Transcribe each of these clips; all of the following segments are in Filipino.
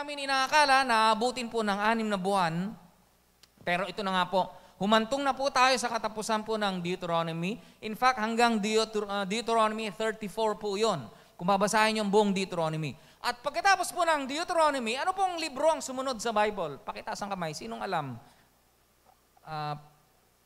namin inaakala na abutin po ng anim na buwan. Pero ito na nga po, humantong na po tayo sa katapusan po ng Deuteronomy. In fact, hanggang Deuter- uh, Deuteronomy 34 po yon. Kung babasahin yung buong Deuteronomy. At pagkatapos po ng Deuteronomy, ano pong libro ang sumunod sa Bible? Pakitaas ang kamay. Sinong alam? Uh,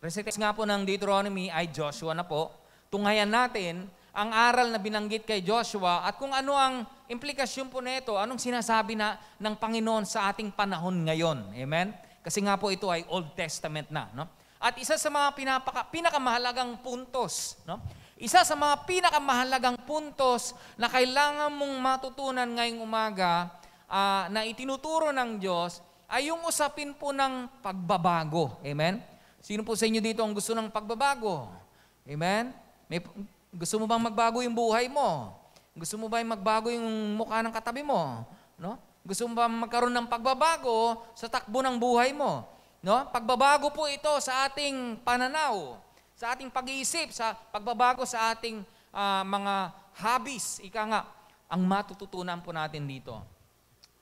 recites nga po ng Deuteronomy ay Joshua na po. Tungayan natin ang aral na binanggit kay Joshua at kung ano ang implikasyon po nito, anong sinasabi na ng Panginoon sa ating panahon ngayon. Amen? Kasi nga po ito ay Old Testament na. No? At isa sa mga pinapaka, pinakamahalagang puntos, no? isa sa mga pinakamahalagang puntos na kailangan mong matutunan ngayong umaga uh, na itinuturo ng Diyos ay yung usapin po ng pagbabago. Amen? Sino po sa inyo dito ang gusto ng pagbabago? Amen? May, gusto mo bang magbago yung buhay mo? Gusto mo ba magbago yung mukha ng katabi mo? No? Gusto mo ba magkaroon ng pagbabago sa takbo ng buhay mo? No? Pagbabago po ito sa ating pananaw, sa ating pag-iisip, sa pagbabago sa ating uh, mga hobbies. Ika nga, ang matututunan po natin dito.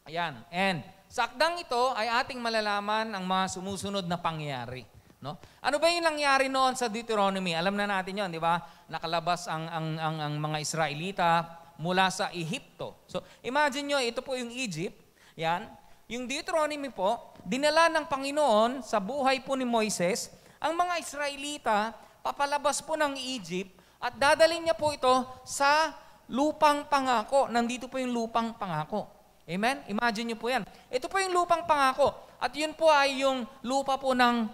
Ayan. And sa akdang ito ay ating malalaman ang mga sumusunod na pangyayari. No? Ano ba yung nangyari noon sa Deuteronomy? Alam na natin yon, di ba? Nakalabas ang, ang, ang, ang mga Israelita mula sa Ehipto. So, imagine nyo, ito po yung Egypt. Yan. Yung Deuteronomy po, dinala ng Panginoon sa buhay po ni Moises, ang mga Israelita, papalabas po ng Egypt, at dadalhin niya po ito sa lupang pangako. Nandito po yung lupang pangako. Amen? Imagine niyo po yan. Ito po yung lupang pangako. At yun po ay yung lupa po ng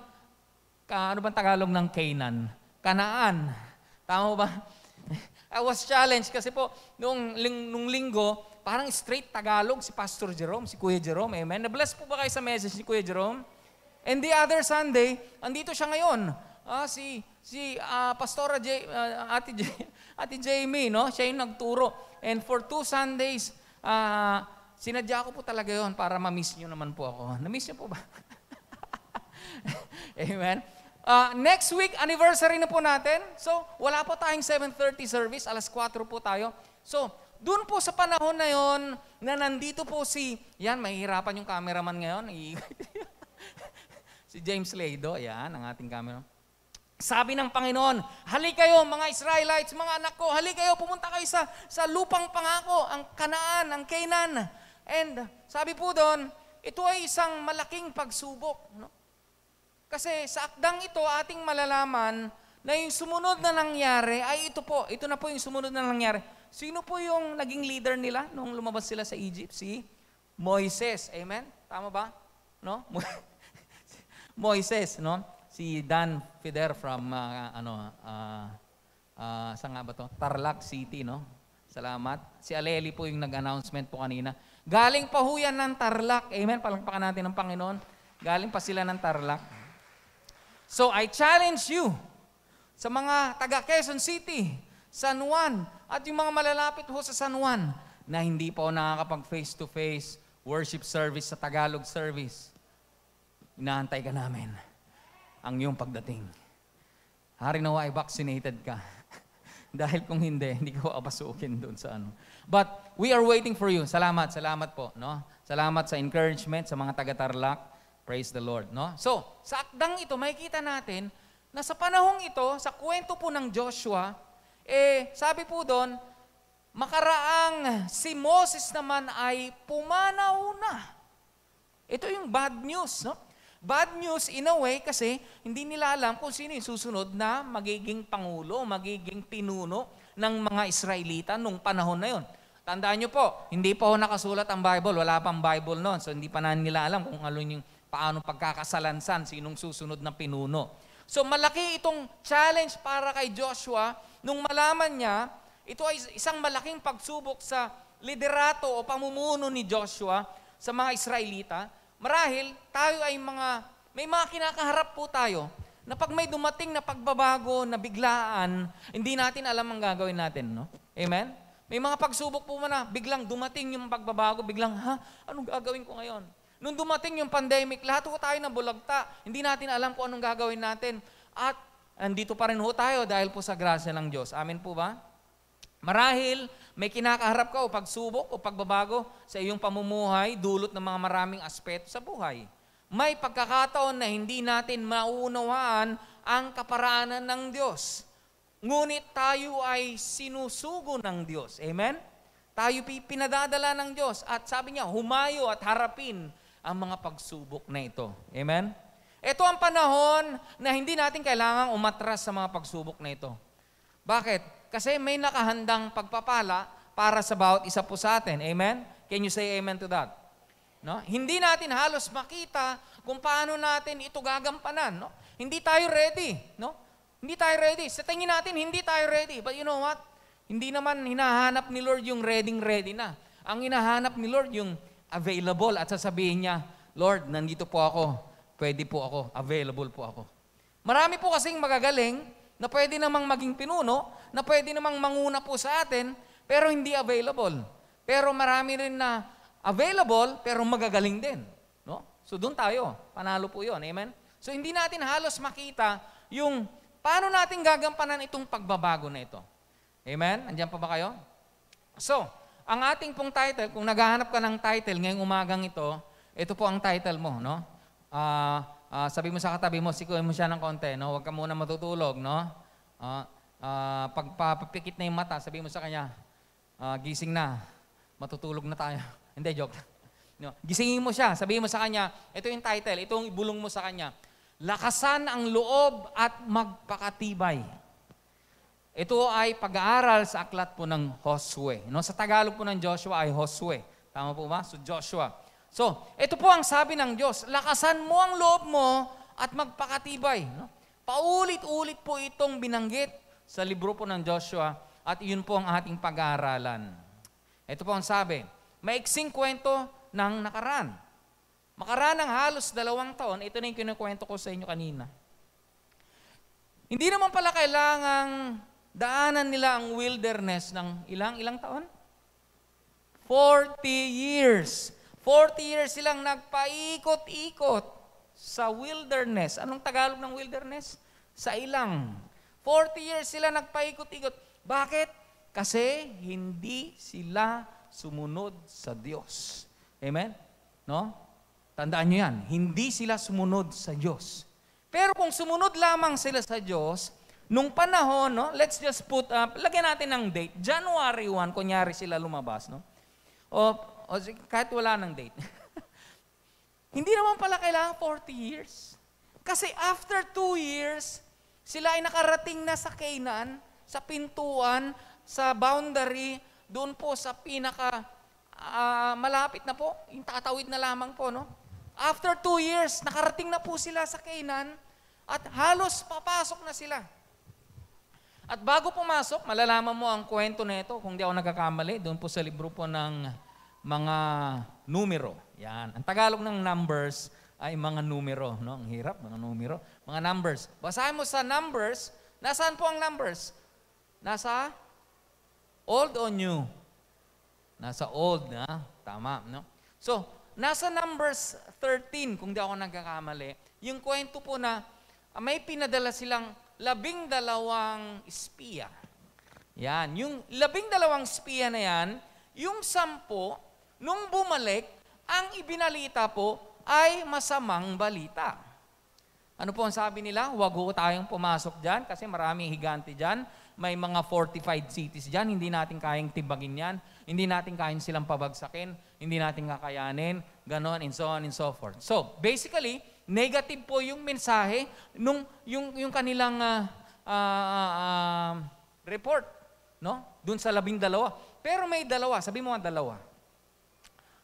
ano bang Tagalog ng Canaan? Kanaan. Tama ba? I was challenged kasi po, nung, ling, nung linggo, parang straight Tagalog si Pastor Jerome, si Kuya Jerome. Amen? Na-bless po ba kayo sa message ni Kuya Jerome? And the other Sunday, andito siya ngayon. Ah, si si uh, Pastora J, uh, Ate, J, Ate Jamie, no? Siya yung nagturo. And for two Sundays, uh, sinadya ko po talaga yon para ma-miss nyo naman po ako. Na-miss nyo po ba? Amen? Uh, next week, anniversary na po natin. So, wala po tayong 7.30 service. Alas 4 po tayo. So, doon po sa panahon na yon na nandito po si, yan, mahihirapan yung cameraman ngayon. si James Lado, yan, ang ating camera. Sabi ng Panginoon, hali kayo mga Israelites, mga anak ko, hali kayo, pumunta kayo sa, sa lupang pangako, ang Kanaan, ang Canaan. And sabi po doon, ito ay isang malaking pagsubok. No? Kasi sa akdang ito, ating malalaman na yung sumunod na nangyari ay ito po. Ito na po yung sumunod na nangyari. Sino po yung naging leader nila nung lumabas sila sa Egypt? Si Moises. Amen? Tama ba? No? Moises, no? Si Dan Fider from uh, ano uh, uh, saan nga ba to? Tarlac City, no? Salamat. Si Aleli po yung nag-announcement po kanina. Galing pa ho yan ng Tarlac. Amen? Palangpakan natin ng Panginoon. Galing pa sila ng Tarlac. So I challenge you sa mga taga Quezon City, San Juan, at yung mga malalapit ho sa San Juan na hindi pa nakakapag face-to-face worship service sa Tagalog service. Inaantay ka namin ang iyong pagdating. Hari nawa ay vaccinated ka. Dahil kung hindi, hindi ko apasukin doon sa ano. But we are waiting for you. Salamat, salamat po. No? Salamat sa encouragement sa mga taga-Tarlac. Praise the Lord. No? So, sa akdang ito, makikita natin na sa panahong ito, sa kwento po ng Joshua, eh, sabi po doon, makaraang si Moses naman ay pumanaw na. Ito yung bad news. No? Bad news in a way kasi hindi nila alam kung sino yung susunod na magiging pangulo, magiging pinuno ng mga Israelita nung panahon na yon. Tandaan nyo po, hindi pa ho nakasulat ang Bible, wala pang Bible noon, so hindi pa na nila alam kung ano yung paano pagkakasalansan, sinong susunod na pinuno. So malaki itong challenge para kay Joshua nung malaman niya, ito ay isang malaking pagsubok sa liderato o pamumuno ni Joshua sa mga Israelita. Marahil tayo ay mga, may mga kinakaharap po tayo na pag may dumating na pagbabago na biglaan, hindi natin alam ang gagawin natin. No? Amen? May mga pagsubok po man na biglang dumating yung pagbabago, biglang, ha, anong gagawin ko ngayon? Nung dumating yung pandemic, lahat ho tayo na bulagta. Hindi natin alam kung anong gagawin natin. At andito pa rin ho tayo dahil po sa grasya ng Diyos. Amin po ba? Marahil may kinakaharap ka o pagsubok o pagbabago sa iyong pamumuhay, dulot ng mga maraming aspeto sa buhay. May pagkakataon na hindi natin maunawaan ang kaparaanan ng Diyos. Ngunit tayo ay sinusugo ng Diyos. Amen? Tayo pi- pinadadala ng Diyos. At sabi niya, humayo at harapin ang mga pagsubok na ito. Amen? Ito ang panahon na hindi natin kailangang umatras sa mga pagsubok na ito. Bakit? Kasi may nakahandang pagpapala para sa bawat isa po sa atin. Amen? Can you say amen to that? No? Hindi natin halos makita kung paano natin ito gagampanan. No? Hindi tayo ready. No? Hindi tayo ready. Sa tingin natin, hindi tayo ready. But you know what? Hindi naman hinahanap ni Lord yung ready-ready na. Ang hinahanap ni Lord yung available at sasabihin niya, Lord, nandito po ako. Pwede po ako. Available po ako. Marami po kasing magagaling na pwede namang maging pinuno, na pwede namang manguna po sa atin, pero hindi available. Pero marami rin na available, pero magagaling din. No? So doon tayo. Panalo po yon Amen? So hindi natin halos makita yung paano natin gagampanan itong pagbabago na ito. Amen? Andiyan pa ba kayo? So, ang ating pong title, kung naghahanap ka ng title ngayong umagang ito, ito po ang title mo, no? Ah, ah, sabi mo sa katabi mo, sikuin mo siya ng konti, no? Huwag ka muna matutulog, no? Ah, ah, pagpapikit na yung mata, sabi mo sa kanya, ah, gising na, matutulog na tayo. Hindi, joke. No? Gisingin mo siya, sabihin mo sa kanya, ito yung title, itong ibulong mo sa kanya, Lakasan ang loob at magpakatibay. Ito ay pag-aaral sa aklat po ng Josue. No? Sa Tagalog po ng Joshua ay Josue. Tama po ba? So Joshua. So, ito po ang sabi ng Diyos, lakasan mo ang loob mo at magpakatibay. No? Paulit-ulit po itong binanggit sa libro po ng Joshua at iyon po ang ating pag-aaralan. Ito po ang sabi, maiksing kwento ng nakaraan. Makaraan ng halos dalawang taon, ito na yung kinukwento ko sa inyo kanina. Hindi naman pala kailangang daanan nila ang wilderness ng ilang ilang taon? 40 years. 40 years silang nagpaikot-ikot sa wilderness. Anong Tagalog ng wilderness? Sa ilang. 40 years sila nagpaikot-ikot. Bakit? Kasi hindi sila sumunod sa Diyos. Amen? No? Tandaan nyo yan. Hindi sila sumunod sa Diyos. Pero kung sumunod lamang sila sa Diyos, nung panahon, no, let's just put up, lagyan natin ng date, January 1, kunyari sila lumabas, no? O, o kahit wala ng date. Hindi naman pala kailangan 40 years. Kasi after 2 years, sila ay nakarating na sa Canaan, sa pintuan, sa boundary, doon po sa pinaka uh, malapit na po, yung tatawid na lamang po, no? After two years, nakarating na po sila sa Canaan at halos papasok na sila. At bago pumasok, malalaman mo ang kwento nito, kung di ako nagkakamali, doon po sa libro po ng mga numero. Yan. Ang Tagalog ng numbers ay mga numero. No? Ang hirap, mga numero. Mga numbers. Basahin mo sa numbers, nasaan po ang numbers? Nasa old o new? Nasa old, na? Tama, no? So, nasa Numbers 13, kung di ako nagkakamali, yung kwento po na may pinadala silang labing dalawang espiya. Yan. Yung labing dalawang espiya na yan, yung sampo, nung bumalik, ang ibinalita po ay masamang balita. Ano po ang sabi nila? Huwag ho tayong pumasok dyan kasi maraming higante dyan. May mga fortified cities dyan. Hindi natin kayang tibagin yan. Hindi natin kayang silang pabagsakin. Hindi natin kakayanin. Ganon, and so on and so forth. So, basically, negative po yung mensahe nung yung, yung kanilang uh, uh, uh, report. No? Doon sa labing dalawa. Pero may dalawa. Sabi mo nga dalawa.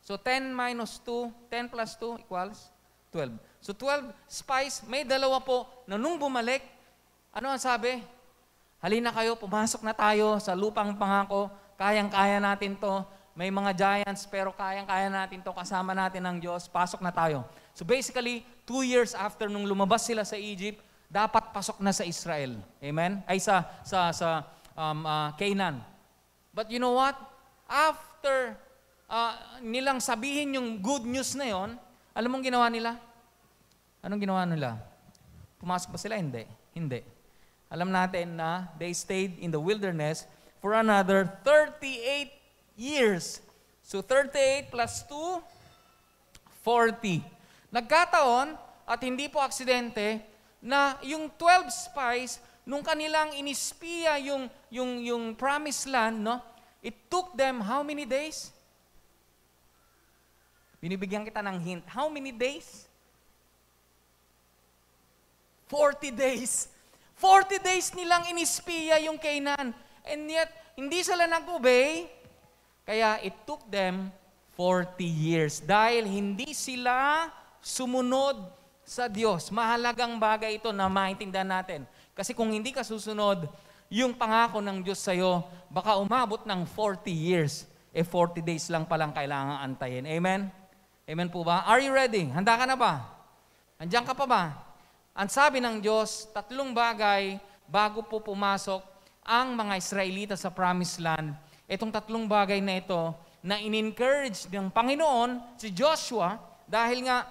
So, 10 minus 2, 10 plus 2 equals 12. So 12 spies, may dalawa po na nung bumalik, ano ang sabi? Halina kayo, pumasok na tayo sa lupang pangako, kayang-kaya natin to. May mga giants, pero kayang-kaya natin to, kasama natin ng Diyos, pasok na tayo. So basically, two years after nung lumabas sila sa Egypt, dapat pasok na sa Israel. Amen? Ay sa, sa, sa um, uh, Canaan. But you know what? After uh, nilang sabihin yung good news na yon, alam mong ginawa nila? Anong ginawa nila? Pumasok ba sila? Hindi. Hindi. Alam natin na they stayed in the wilderness for another 38 years. So 38 plus 2, 40. Nagkataon, at hindi po aksidente, na yung 12 spies, nung kanilang inispiya yung, yung, yung promised land, no, it took them how many days? Binibigyan kita ng hint. How many days? 40 days. 40 days nilang inispiya yung Canaan. And yet, hindi sila nag-obey. Kaya it took them 40 years. Dahil hindi sila sumunod sa Diyos. Mahalagang bagay ito na maintindihan natin. Kasi kung hindi ka susunod, yung pangako ng Diyos sa'yo, baka umabot ng 40 years. Eh 40 days lang palang kailangan antayin. Amen? Amen po ba? Are you ready? Handa ka na ba? Andiyan ka pa ba? Ang sabi ng Diyos, tatlong bagay bago po pumasok ang mga Israelita sa Promised Land. Itong tatlong bagay na ito na in-encourage ng Panginoon si Joshua dahil nga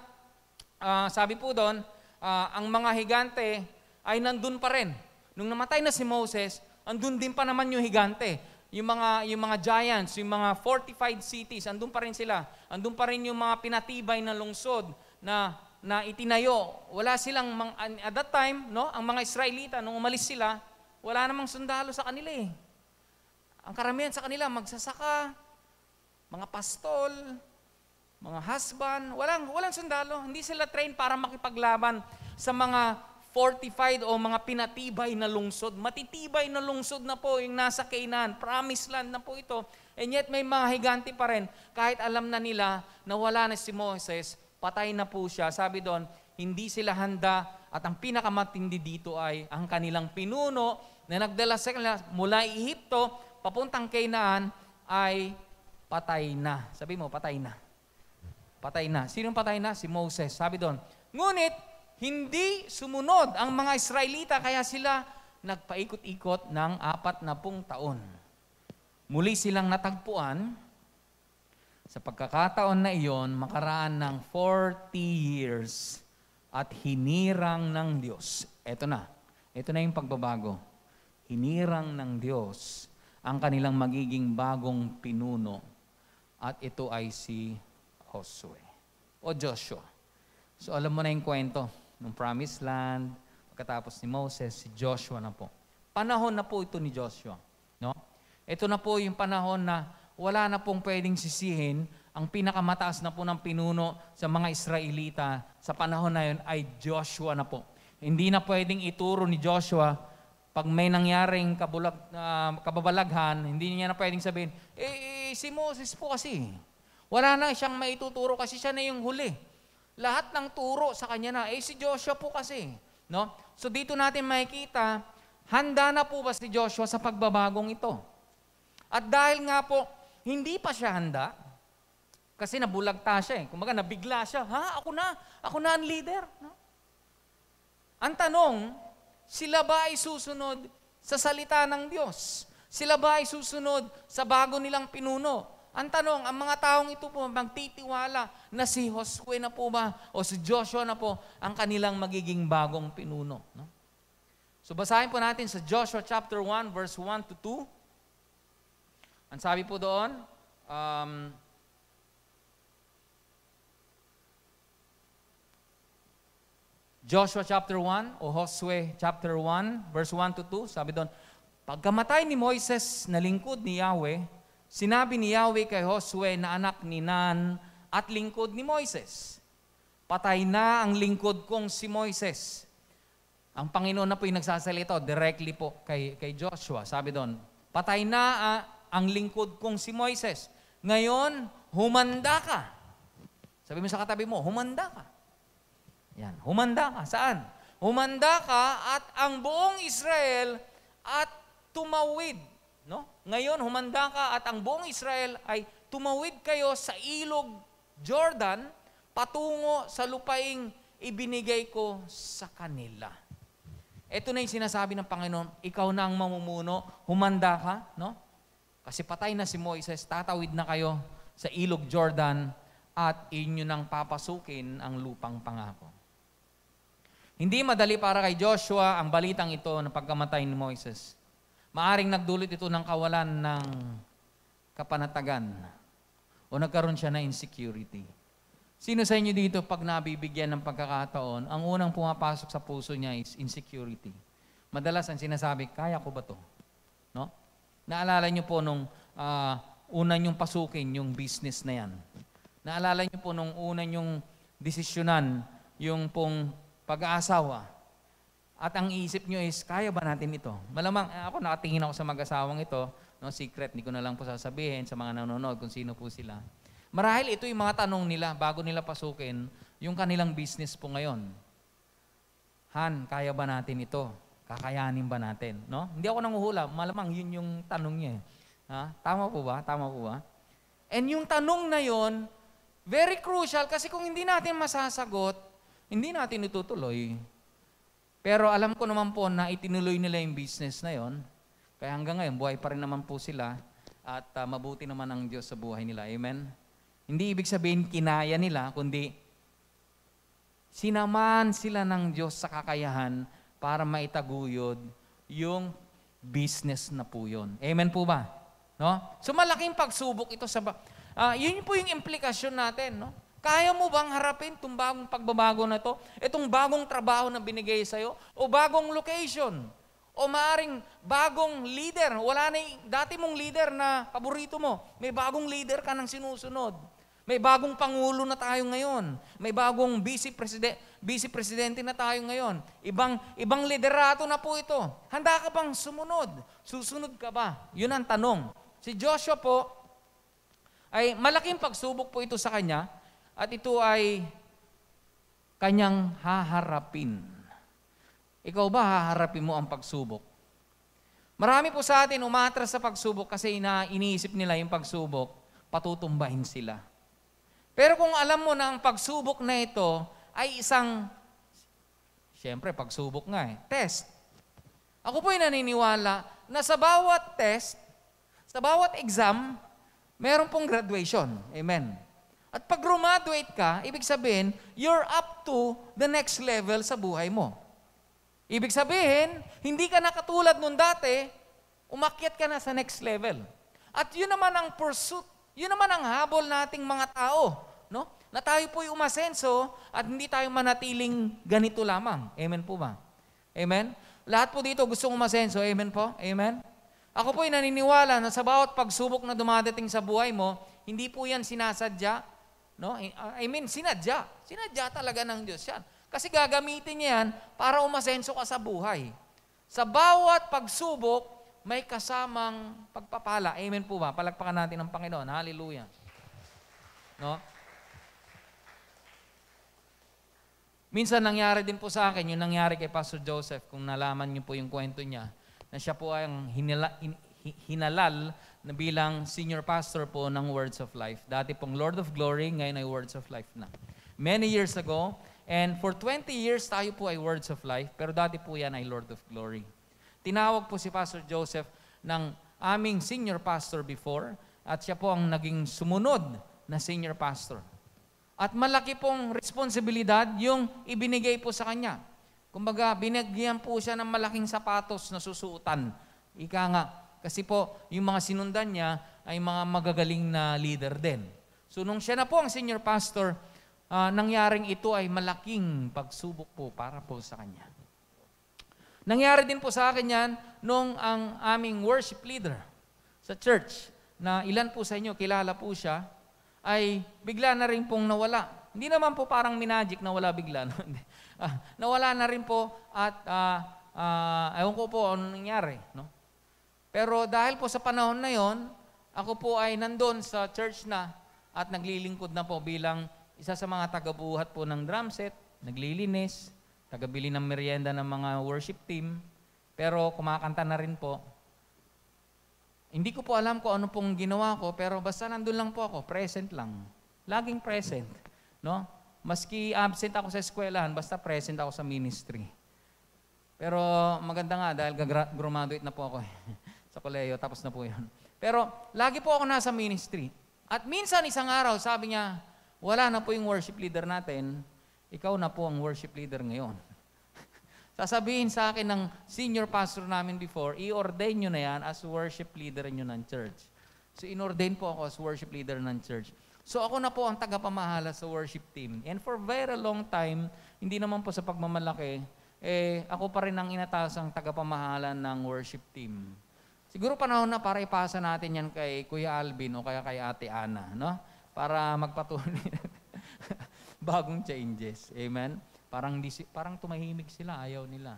uh, sabi po doon, uh, ang mga higante ay nandun pa rin. Nung namatay na si Moses, andun din pa naman yung higante yung mga, yung mga giants, yung mga fortified cities, andun pa rin sila. Andun pa rin yung mga pinatibay na lungsod na, na itinayo. Wala silang, at that time, no, ang mga Israelita, nung umalis sila, wala namang sundalo sa kanila eh. Ang karamihan sa kanila, magsasaka, mga pastol, mga husband, walang, walang sundalo. Hindi sila train para makipaglaban sa mga fortified o mga pinatibay na lungsod. Matitibay na lungsod na po yung nasa Canaan. Promised land na po ito. And yet may mga higanti pa rin. Kahit alam na nila na wala na si Moses, patay na po siya. Sabi doon, hindi sila handa at ang pinakamatindi dito ay ang kanilang pinuno na nagdala sa kanila mula Ehipto papuntang Canaan ay patay na. Sabi mo, patay na. Patay na. Sinong patay na? Si Moses. Sabi doon, ngunit hindi sumunod ang mga Israelita kaya sila nagpaikot-ikot ng apat na pung taon. Muli silang natagpuan sa pagkakataon na iyon, makaraan ng 40 years at hinirang ng Diyos. Ito na. Ito na yung pagbabago. Hinirang ng Diyos ang kanilang magiging bagong pinuno. At ito ay si Josue o Joshua. So alam mo na yung kwento ng promised land, pagkatapos ni Moses, si Joshua na po. Panahon na po ito ni Joshua. No? Ito na po yung panahon na wala na pong pwedeng sisihin ang pinakamataas na po ng pinuno sa mga Israelita sa panahon na yun ay Joshua na po. Hindi na pwedeng ituro ni Joshua pag may nangyaring kabulag, uh, kababalaghan, hindi niya na pwedeng sabihin, eh, eh, si Moses po kasi. Wala na siyang maituturo kasi siya na yung huli. Lahat ng turo sa kanya na, eh si Joshua po kasi. No? So dito natin makikita, handa na po ba si Joshua sa pagbabagong ito? At dahil nga po, hindi pa siya handa, kasi nabulagta siya eh. Kumbaga, nabigla siya. Ha? Ako na. Ako na ang leader. No? Ang tanong, sila ba ay susunod sa salita ng Diyos? Sila ba ay susunod sa bago nilang pinuno? Ang tanong, ang mga taong ito po magtitiwala na si Josue na po ba o si Joshua na po ang kanilang magiging bagong pinuno. No? So basahin po natin sa Joshua chapter 1 verse 1 to 2. Ang sabi po doon, um, Joshua chapter 1 o Josue chapter 1 verse 1 to 2, sabi doon, Pagkamatay ni Moises na lingkod ni Yahweh, Sinabi ni Yahweh kay Josue na anak ni Nan at lingkod ni Moises. Patay na ang lingkod kong si Moises. Ang Panginoon na po yung nagsasalita directly po kay, kay Joshua. Sabi doon, patay na uh, ang lingkod kong si Moises. Ngayon, humanda ka. Sabi mo sa katabi mo, humanda ka. Yan, humanda ka. Saan? Humanda ka at ang buong Israel at tumawid No? Ngayon, humanda ka at ang buong Israel ay tumawid kayo sa ilog Jordan patungo sa lupaing ibinigay ko sa kanila. Ito na yung sinasabi ng Panginoon, ikaw na ang mamumuno, humanda ka, no? Kasi patay na si Moises, tatawid na kayo sa ilog Jordan at inyo nang papasukin ang lupang pangako. Hindi madali para kay Joshua ang balitang ito na pagkamatay ni Moises. Maaring nagdulot ito ng kawalan ng kapanatagan o nagkaroon siya ng insecurity. Sino sa inyo dito pag nabibigyan ng pagkakataon, ang unang pumapasok sa puso niya is insecurity. Madalas ang sinasabi, kaya ko ba to? No? Naalala niyo po nung uh, una niyong pasukin yung business na yan. Naalala niyo po nung una niyong desisyonan yung pong pag-aasawa. At ang isip niyo is, kaya ba natin ito? Malamang, eh, ako nakatingin ako sa mag-asawang ito, no, secret, hindi ko na lang po sasabihin sa mga nanonood kung sino po sila. Marahil ito yung mga tanong nila bago nila pasukin yung kanilang business po ngayon. Han, kaya ba natin ito? Kakayanin ba natin? No? Hindi ako nanguhula. Malamang yun yung tanong niya. Eh. Ha? Tama po ba? Tama po ba? And yung tanong na yon, very crucial kasi kung hindi natin masasagot, hindi natin itutuloy. Pero alam ko naman po na itinuloy nila yung business na yon. Kaya hanggang ngayon, buhay pa rin naman po sila at uh, mabuti naman ang Diyos sa buhay nila. Amen? Hindi ibig sabihin kinaya nila, kundi sinaman sila ng Diyos sa kakayahan para maitaguyod yung business na po yun. Amen po ba? No? So malaking pagsubok ito sa... Uh, yun po yung implikasyon natin. No? Kaya mo bang harapin itong bagong pagbabago na to? Itong bagong trabaho na binigay sa'yo? O bagong location? O maaring bagong leader? Wala na dati mong leader na paborito mo. May bagong leader ka nang sinusunod. May bagong pangulo na tayo ngayon. May bagong vice president vice presidente na tayo ngayon. Ibang ibang liderato na po ito. Handa ka bang sumunod? Susunod ka ba? 'Yun ang tanong. Si Joshua po ay malaking pagsubok po ito sa kanya at ito ay kanyang haharapin. Ikaw ba haharapin mo ang pagsubok? Marami po sa atin umatras sa pagsubok kasi ina, iniisip nila yung pagsubok, patutumbahin sila. Pero kung alam mo na ang pagsubok na ito ay isang, siyempre pagsubok nga eh, test. Ako po ay naniniwala na sa bawat test, sa bawat exam, meron pong graduation. Amen. At pag graduate ka, ibig sabihin, you're up to the next level sa buhay mo. Ibig sabihin, hindi ka na katulad nung dati, umakyat ka na sa next level. At yun naman ang pursuit yun naman ang habol nating mga tao, no? Na tayo po'y umasenso at hindi tayo manatiling ganito lamang. Amen po ba? Amen? Lahat po dito gustong umasenso. Amen po? Amen? Ako po'y naniniwala na sa bawat pagsubok na dumadating sa buhay mo, hindi po yan sinasadya. No? I mean, sinadya. Sinadya talaga ng Diyos yan. Kasi gagamitin niya yan para umasenso ka sa buhay. Sa bawat pagsubok, may kasamang pagpapala. Amen po ba? Palagpakan natin ang Panginoon. Hallelujah. No? Minsan nangyari din po sa akin, yung nangyari kay Pastor Joseph, kung nalaman niyo po yung kwento niya, na siya po ay hinala, hin, hinalal na bilang senior pastor po ng Words of Life. Dati pong Lord of Glory, ngayon ay Words of Life na. Many years ago, and for 20 years tayo po ay Words of Life, pero dati po yan ay Lord of Glory. Tinawag po si Pastor Joseph ng aming senior pastor before at siya po ang naging sumunod na senior pastor. At malaki pong responsibilidad yung ibinigay po sa kanya. Kumbaga, binigyan po siya ng malaking sapatos na susuotan. Ika nga, kasi po, yung mga sinundan niya ay mga magagaling na leader din. So, nung siya na po ang senior pastor, uh, nangyaring ito ay malaking pagsubok po para po sa kanya. Nangyari din po sa akin yan nung ang aming worship leader sa church, na ilan po sa inyo, kilala po siya, ay bigla na rin pong nawala. Hindi naman po parang minagic na wala bigla. Ah, nawala na rin po at uh, uh, ewan ko po ano nangyari. No? Pero dahil po sa panahon na yon, ako po ay nandun sa church na at naglilingkod na po bilang isa sa mga tagabuhat po ng drum set, naglilinis, tagabili ng merienda ng mga worship team, pero kumakanta na rin po. Hindi ko po alam kung ano pong ginawa ko, pero basta nandun lang po ako, present lang. Laging present. No? Maski absent ako sa eskwelahan, basta present ako sa ministry. Pero maganda nga dahil graduate na po ako eh, sa koleyo, tapos na po yun. Pero lagi po ako nasa ministry. At minsan isang araw, sabi niya, wala na po yung worship leader natin, ikaw na po ang worship leader ngayon. Sasabihin sa akin ng senior pastor namin before, i-ordain nyo na yan as worship leader nyo ng church. So inordain po ako as worship leader ng church. So ako na po ang tagapamahala sa worship team. And for very long time, hindi naman po sa pagmamalaki, eh, ako pa rin ang inatasang tagapamahala ng worship team. Siguro panahon na para ipasa natin yan kay Kuya Alvin o kaya kay Ate Ana, no? Para magpatuloy bagong changes. Amen? Parang, di, parang tumahimik sila, ayaw nila.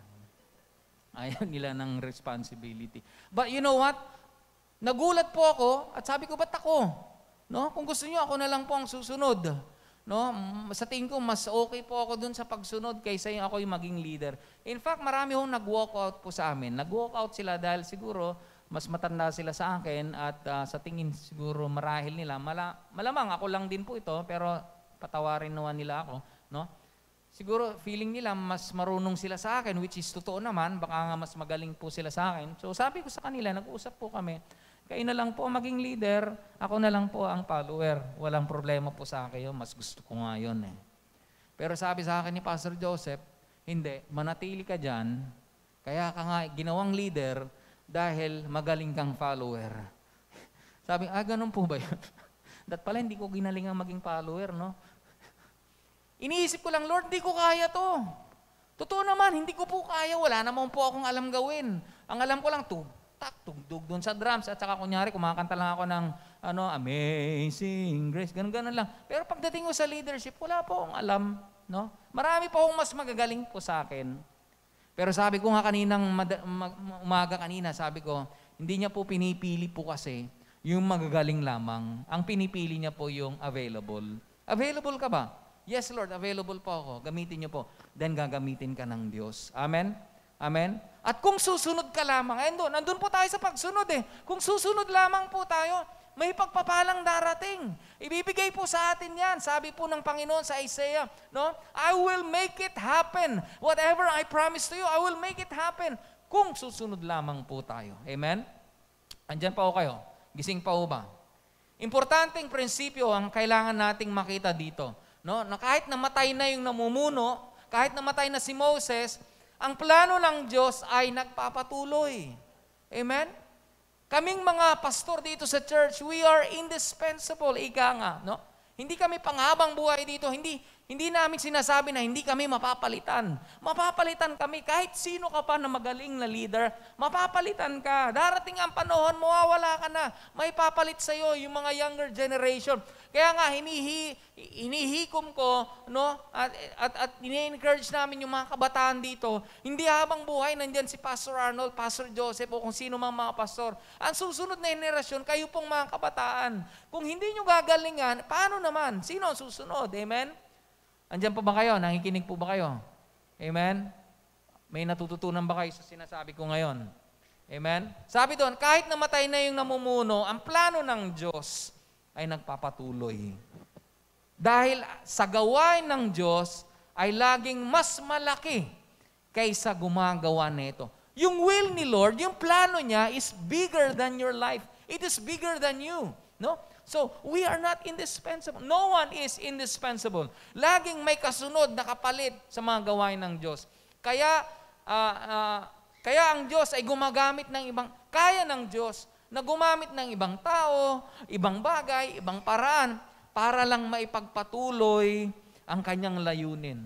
Ayaw nila ng responsibility. But you know what? Nagulat po ako at sabi ko, ba't ako? No? Kung gusto niyo, ako na lang po ang susunod. No? Sa tingin ko, mas okay po ako dun sa pagsunod kaysa yung ako yung maging leader. In fact, marami hong nag-walk out po sa amin. Nag-walk out sila dahil siguro mas matanda sila sa akin at uh, sa tingin siguro marahil nila. Mala, malamang ako lang din po ito, pero patawarin naman nila ako. No? siguro feeling nila mas marunong sila sa akin, which is totoo naman, baka nga mas magaling po sila sa akin. So sabi ko sa kanila, nag-uusap po kami, kayo na lang po maging leader, ako na lang po ang follower. Walang problema po sa akin mas gusto ko nga yun eh. Pero sabi sa akin ni Pastor Joseph, hindi, manatili ka dyan, kaya ka nga ginawang leader dahil magaling kang follower. Sabi, ah, ganun po ba yun? Dat pala hindi ko ginaling ang maging follower, no? Iniisip ko lang, Lord, hindi ko kaya to. Totoo naman, hindi ko po kaya. Wala naman po akong alam gawin. Ang alam ko lang, tugtak, tugtog doon sa drums. At saka kunyari, kumakanta lang ako ng ano, Amazing Grace. Ganun, ganun lang. Pero pagdating ko sa leadership, wala po akong alam. No? Marami po akong mas magagaling po sa akin. Pero sabi ko nga kaninang umaga kanina, sabi ko, hindi niya po pinipili po kasi yung magagaling lamang. Ang pinipili niya po yung available. Available ka ba? Yes, Lord, available po ako. Gamitin niyo po. Then gagamitin ka ng Diyos. Amen? Amen? At kung susunod ka lamang, ayun doon, nandun po tayo sa pagsunod eh. Kung susunod lamang po tayo, may pagpapalang darating. Ibibigay po sa atin yan. Sabi po ng Panginoon sa Isaiah, no? I will make it happen. Whatever I promise to you, I will make it happen. Kung susunod lamang po tayo. Amen? Andyan pa ho kayo. Gising pa ho ba? Importanteng prinsipyo ang kailangan nating makita dito no, na kahit namatay na yung namumuno, kahit namatay na si Moses, ang plano ng Diyos ay nagpapatuloy. Amen? Kaming mga pastor dito sa church, we are indispensable, ika nga, no? Hindi kami panghabang buhay dito, hindi hindi namin sinasabi na hindi kami mapapalitan. Mapapalitan kami kahit sino ka pa na magaling na leader, mapapalitan ka. Darating ang panahon, mawawala ka na. May papalit sa iyo yung mga younger generation. Kaya nga, hinihi, hinihikom ko, no? At, at, at ini-encourage namin yung mga kabataan dito, hindi habang buhay, nandyan si Pastor Arnold, Pastor Joseph, o kung sino mang mga pastor. Ang susunod na henerasyon, kayo pong mga kabataan. Kung hindi nyo gagalingan, paano naman? Sino ang susunod? Amen? Andyan po ba kayo? Nangikinig po ba kayo? Amen? May natututunan ba kayo sa sinasabi ko ngayon? Amen? Sabi doon, kahit namatay na yung namumuno, ang plano ng Diyos, ay nagpapatuloy. Dahil sa gawain ng Diyos ay laging mas malaki kaysa gumagawa nito. Yung will ni Lord, yung plano niya is bigger than your life. It is bigger than you. No? So, we are not indispensable. No one is indispensable. Laging may kasunod na kapalit sa mga gawain ng Diyos. Kaya, uh, uh, kaya ang Diyos ay gumagamit ng ibang, kaya ng Diyos na gumamit ng ibang tao, ibang bagay, ibang paraan para lang maipagpatuloy ang kanyang layunin.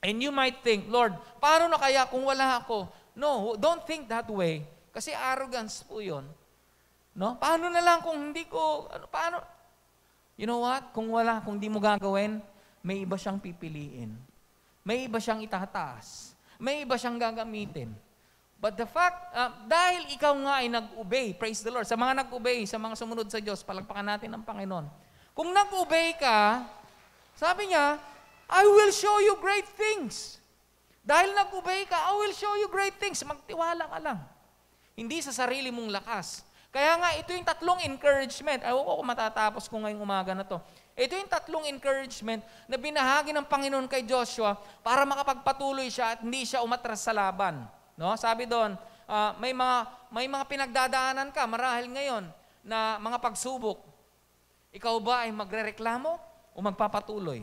And you might think, Lord, paano na kaya kung wala ako? No, don't think that way. Kasi arrogance po yun. No? Paano na lang kung hindi ko, ano, paano? You know what? Kung wala, kung hindi mo gagawin, may iba siyang pipiliin. May iba siyang itataas. May iba siyang gagamitin. But the fact, uh, dahil ikaw nga ay nag-obey, praise the Lord, sa mga nag-obey, sa mga sumunod sa Diyos, palagpakan natin ang Panginoon. Kung nag-obey ka, sabi niya, I will show you great things. Dahil nag-obey ka, I will show you great things. Magtiwala ka lang. Hindi sa sarili mong lakas. Kaya nga, ito yung tatlong encouragement. Ayaw ko kung matatapos ko ngayong umaga na to. Ito yung tatlong encouragement na binahagi ng Panginoon kay Joshua para makapagpatuloy siya at hindi siya umatras sa laban. No? Sabi doon, uh, may mga may mga pinagdadaanan ka marahil ngayon na mga pagsubok. Ikaw ba ay magrereklamo o magpapatuloy?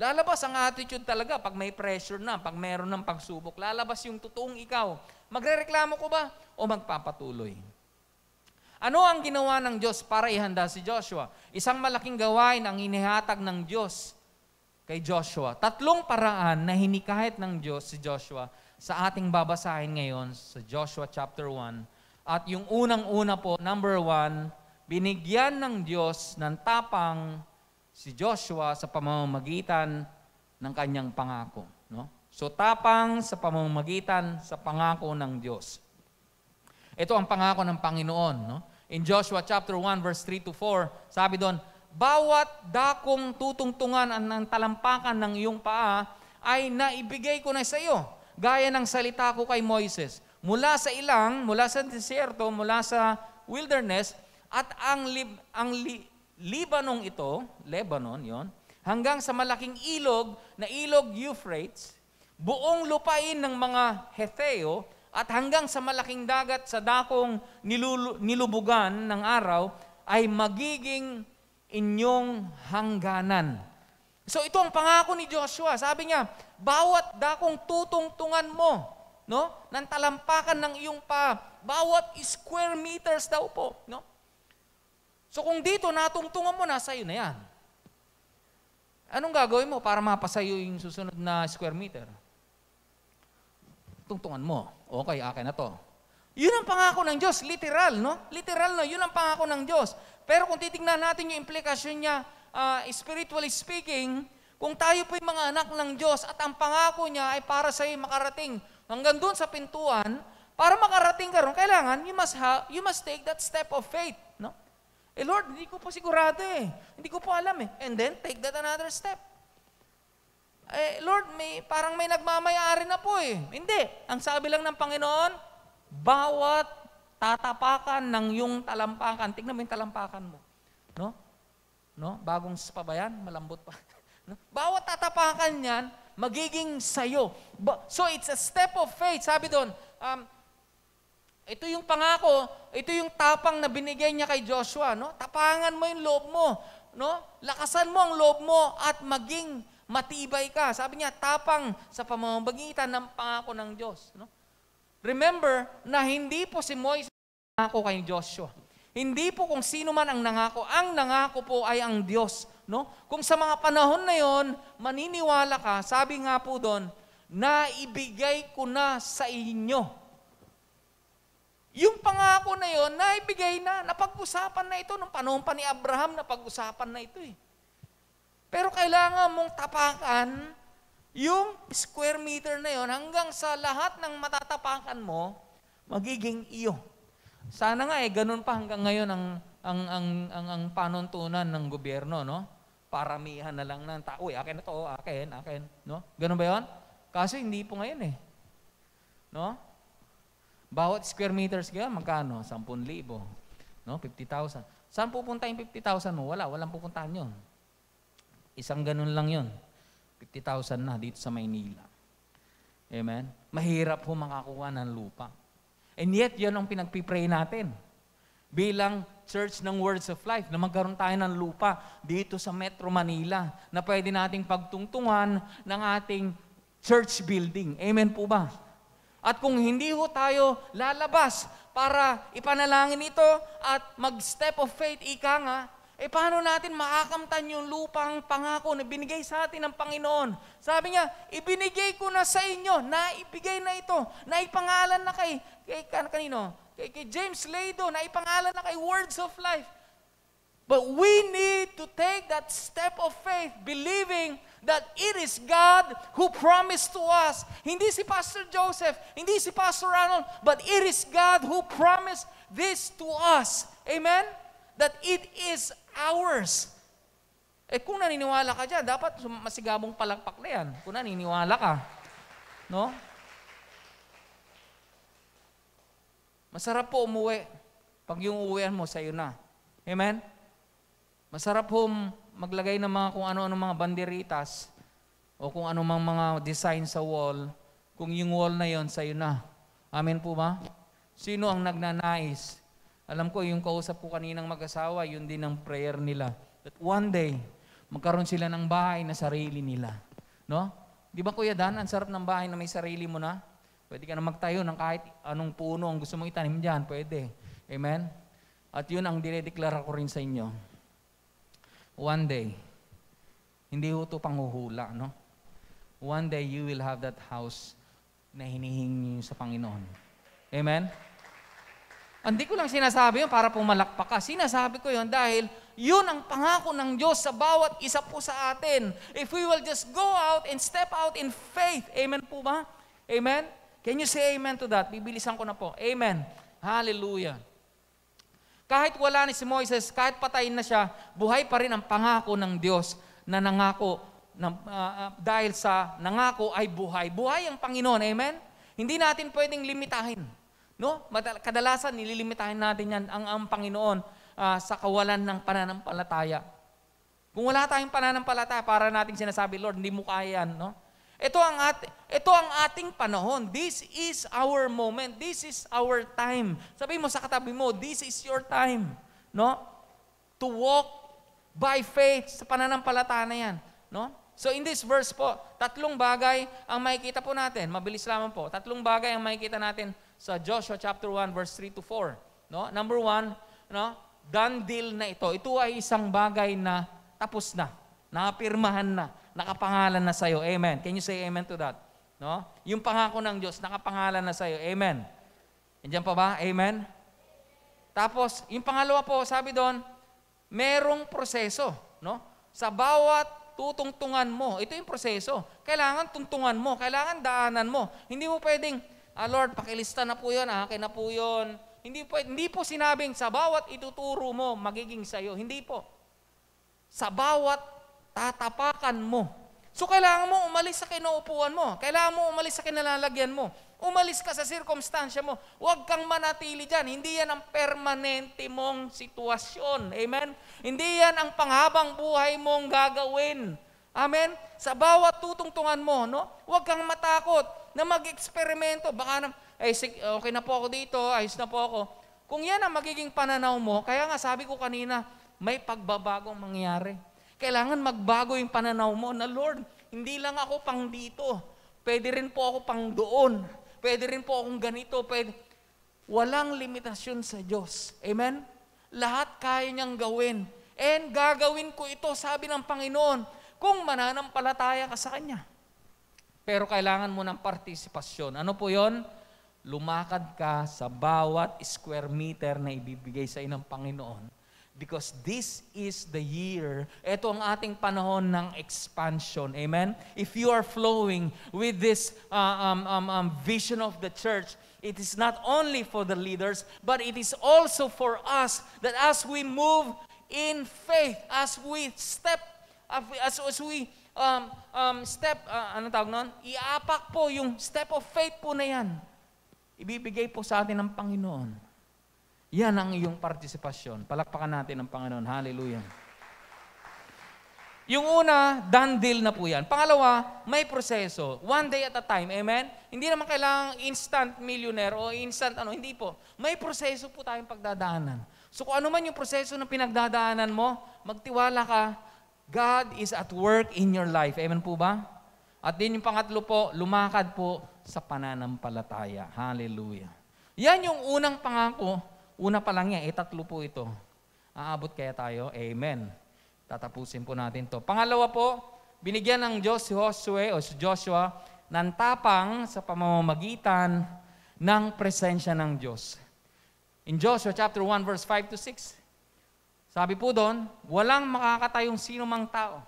Lalabas ang attitude talaga pag may pressure na, pag meron ng pagsubok. Lalabas yung totoong ikaw. Magrereklamo ko ba o magpapatuloy? Ano ang ginawa ng Diyos para ihanda si Joshua? Isang malaking gawain ang inihatag ng Diyos kay Joshua. Tatlong paraan na hinikahit ng Diyos si Joshua sa ating babasahin ngayon sa Joshua chapter 1. At yung unang-una po, number one, binigyan ng Diyos ng tapang si Joshua sa pamamagitan ng kanyang pangako. No? So tapang sa pamamagitan sa pangako ng Diyos. Ito ang pangako ng Panginoon. No? In Joshua chapter 1 verse 3 to 4, sabi doon, bawat dakong tutungtungan ng talampakan ng iyong paa ay naibigay ko na sa iyo, gaya ng salita ko kay Moises. Mula sa ilang, mula sa desierto, mula sa wilderness, at ang, lib, ang li, Libanon ito, Lebanon yon, hanggang sa malaking ilog na ilog Euphrates, buong lupain ng mga Hetheo, at hanggang sa malaking dagat sa dakong nilubugan ng araw, ay magiging inyong hangganan. So ito ang pangako ni Joshua. Sabi niya, bawat dakong tutungtungan mo, no, ng talampakan ng iyong pa, bawat square meters daw po, no? So kung dito natungtungan mo, nasa iyo na yan. Anong gagawin mo para mapasayo yung susunod na square meter? Tungtungan mo. Okay, akin na to. Yun ang pangako ng Diyos, literal, no? Literal, no? Yun ang pangako ng Diyos. Pero kung titingnan natin yung implikasyon niya, uh, spiritually speaking, kung tayo po yung mga anak ng Diyos at ang pangako niya ay para sa makarating hanggang doon sa pintuan, para makarating ka ron, kailangan you must, have, you must take that step of faith. No? Eh Lord, hindi ko po sigurado eh. Hindi ko po alam eh. And then, take that another step. Eh Lord, may, parang may nagmamayari na po eh. Hindi. Ang sabi lang ng Panginoon, bawat tatapakan ng yung talampakan, tignan mo yung talampakan mo. No? No? Bagong pa ba yan? Malambot pa. no? Bawat tatapakan niyan, magiging sayo. So it's a step of faith. Sabi doon, um, ito yung pangako, ito yung tapang na binigay niya kay Joshua, no? Tapangan mo yung loob mo, no? Lakasan mo ang loob mo at maging matibay ka. Sabi niya, tapang sa pamamagitan ng pangako ng Diyos, no? Remember na hindi po si Moises nangako kay Joshua. Hindi po kung sino man ang nangako. Ang nangako po ay ang Diyos. No? Kung sa mga panahon na yon, maniniwala ka, sabi nga po doon, na ibigay ko na sa inyo yung pangako na yon, naibigay na, napag-usapan na ito. Nung panahon pa ni Abraham, napag-usapan na ito eh. Pero kailangan mong tapakan yung square meter na yon hanggang sa lahat ng matatapakan mo, magiging iyo. Sana nga eh, ganun pa hanggang ngayon ang, ang, ang, ang, ang panuntunan ng gobyerno, no? Paramihan na lang ng tao. Uy, akin na to, akin, akin. No? Ganun ba yon? Kasi hindi po ngayon eh. No? Bawat square meters kaya, magkano? 10,000. No? 50,000. Saan pupunta yung 50,000 mo? Wala, walang pupuntahan yun. Isang ganun lang yun. 50,000 na dito sa Maynila. Amen? Mahirap po makakuha ng lupa. And yet, yan ang pinagpipray natin. Bilang church ng Words of Life, na magkaroon tayo ng lupa dito sa Metro Manila na pwede nating pagtungtungan ng ating church building. Amen po ba? At kung hindi ho tayo lalabas para ipanalangin ito at mag-step of faith, ika nga, eh paano natin makakamtan yung lupang pangako na binigay sa atin ng Panginoon? Sabi niya, ibinigay ko na sa inyo, naibigay na ito, naipangalan na kay, kay kanino? Kay, kay James Lado, naipangalan na kay Words of Life. But we need to take that step of faith, believing that it is God who promised to us. Hindi si Pastor Joseph, hindi si Pastor Arnold, but it is God who promised this to us. Amen? That it is ours. Eh kung naniniwala ka dyan, dapat masigabong palakpak na yan. Kung naniniwala ka. No? Masarap po umuwi pag yung uwian mo sa'yo na. Amen? Masarap po maglagay ng mga kung ano-ano mga banderitas o kung ano mang mga design sa wall, kung yung wall na yon sa'yo na. Amen po ba? Sino ang nagnanais? Alam ko, yung kausap ko kaninang mag-asawa, yun din ang prayer nila. That one day, magkaroon sila ng bahay na sarili nila. No? Di ba Kuya Dan, ang sarap ng bahay na may sarili mo na? Pwede ka na magtayo ng kahit anong puno ang gusto mong itanim dyan. Pwede. Amen? At yun ang dinedeklara ko rin sa inyo. One day, hindi ho ito panghuhula, no? One day, you will have that house na hinihingi sa Panginoon. Amen? Hindi ko lang sinasabi yun para pumalakpak ka. Sinasabi ko yun dahil yun ang pangako ng Diyos sa bawat isa po sa atin. If we will just go out and step out in faith. Amen po ba? Amen? Can you say amen to that? Bibilisan ko na po. Amen. Hallelujah. Kahit wala ni si Moises, kahit patayin na siya, buhay pa rin ang pangako ng Diyos na nangako na, uh, dahil sa nangako ay buhay. Buhay ang Panginoon. Amen? Hindi natin pwedeng limitahin. No? Kadalasan, nililimitahin natin yan ang, ang Panginoon uh, sa kawalan ng pananampalataya. Kung wala tayong pananampalataya, para nating sinasabi, Lord, hindi mo kaya yan. No? Ito ang, at, ito ang ating panahon. This is our moment. This is our time. Sabi mo sa katabi mo, this is your time. No? To walk by faith sa pananampalataya na yan. No? So in this verse po, tatlong bagay ang makikita po natin. Mabilis lamang po. Tatlong bagay ang makikita natin sa Joshua chapter 1 verse 3 to 4. No? Number one, no? done deal na ito. Ito ay isang bagay na tapos na, napirmahan na, nakapangalan na sa iyo. Amen. Can you say amen to that? No? Yung pangako ng Diyos, nakapangalan na sa iyo. Amen. Nandiyan pa ba? Amen? Tapos, yung pangalawa po, sabi doon, merong proseso. No? Sa bawat tutungtungan mo, ito yung proseso. Kailangan tungtungan mo, kailangan daanan mo. Hindi mo pwedeng, ah, Lord, pakilista na po yun, akin na po yun. Hindi po, hindi po sinabing sa bawat ituturo mo, magiging sayo. Hindi po. Sa bawat tatapakan mo. So kailangan mo umalis sa kinaupuan mo. Kailangan mo umalis sa kinalalagyan mo. Umalis ka sa sirkumstansya mo. Huwag kang manatili dyan. Hindi yan ang permanente mong sitwasyon. Amen? Hindi yan ang panghabang buhay mong gagawin. Amen? Sa bawat tutungtungan mo, no? Huwag kang matakot na mag-eksperimento. Baka na, eh, okay na po ako dito, ayos na po ako. Kung yan ang magiging pananaw mo, kaya nga sabi ko kanina, may pagbabagong mangyayari. Kailangan magbago yung pananaw mo na, Lord, hindi lang ako pang dito. Pwede rin po ako pang doon. Pwede rin po akong ganito. Pwede. Walang limitasyon sa Diyos. Amen? Lahat kaya niyang gawin. And gagawin ko ito, sabi ng Panginoon, kung mananampalataya ka sa Kanya. Pero kailangan mo ng partisipasyon. Ano po yon? Lumakad ka sa bawat square meter na ibibigay sa ng Panginoon. Because this is the year, ito ang ating panahon ng expansion. Amen? If you are flowing with this uh, um, um, um, vision of the church, it is not only for the leaders, but it is also for us that as we move in faith, as we step as, as we um, um, step, uh, ano tawag nun? Iapak po yung step of faith po na yan. Ibibigay po sa atin ng Panginoon. Yan ang iyong partisipasyon. Palakpakan natin ng Panginoon. Hallelujah. Yung una, done deal na po yan. Pangalawa, may proseso. One day at a time. Amen? Hindi naman kailangang instant millionaire o instant ano. Hindi po. May proseso po tayong pagdadaanan. So kung ano man yung proseso na pinagdadaanan mo, magtiwala ka God is at work in your life. Amen po ba? At din yung pangatlo po, lumakad po sa pananampalataya. Hallelujah. Yan yung unang pangako. Una pa lang yan, eh, tatlo po ito. Aabot kaya tayo? Amen. Tatapusin po natin to. Pangalawa po, binigyan ng Diyos si Josue o si Joshua ng tapang sa pamamagitan ng presensya ng Diyos. In Joshua chapter 1 verse 5 to 6, sabi po doon, walang makakatayong sino mang tao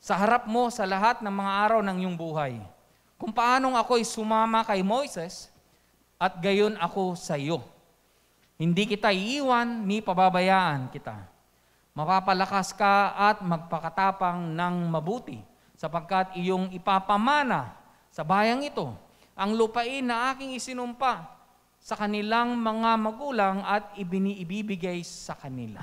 sa harap mo sa lahat ng mga araw ng iyong buhay. Kung paanong ako'y sumama kay Moises at gayon ako sa iyo. Hindi kita iiwan ni pababayaan kita. Mapapalakas ka at magpakatapang ng mabuti sapagkat iyong ipapamana sa bayang ito ang lupain na aking isinumpa sa kanilang mga magulang at ibinibigay sa kanila.